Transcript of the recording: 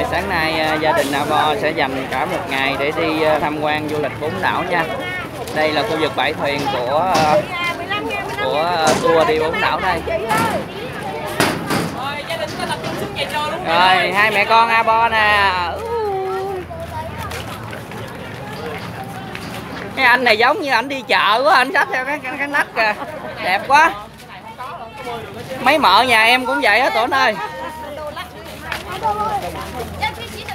Rồi sáng nay à, gia đình Navo sẽ dành cả một ngày để đi à, tham quan du lịch bốn đảo nha. Đây là khu vực bãi thuyền của à, của tour đi bốn đảo đây. Rồi hai mẹ con Abo nè. Cái anh này giống như anh đi chợ quá, anh xách theo cái cái, cái nách kìa. Đẹp quá. Mấy mợ nhà em cũng vậy á tổ ơi. 要去洗手